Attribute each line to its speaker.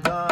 Speaker 1: the